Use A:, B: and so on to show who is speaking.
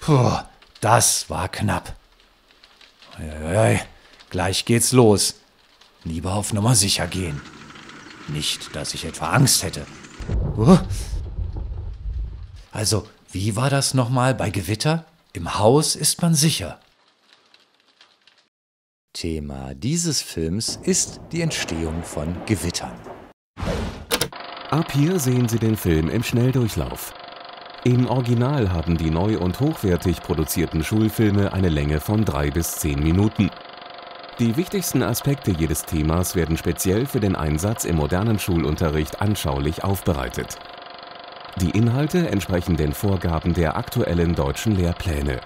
A: Puh, das war knapp. Eieiei, gleich geht's los. Lieber auf Nummer sicher gehen. Nicht, dass ich etwa Angst hätte. Uh. Also, wie war das nochmal bei Gewitter? Im Haus ist man sicher. Thema dieses Films ist die Entstehung von Gewittern.
B: Ab hier sehen Sie den Film im Schnelldurchlauf. Im Original haben die neu und hochwertig produzierten Schulfilme eine Länge von drei bis zehn Minuten. Die wichtigsten Aspekte jedes Themas werden speziell für den Einsatz im modernen Schulunterricht anschaulich aufbereitet. Die Inhalte entsprechen den Vorgaben der aktuellen deutschen Lehrpläne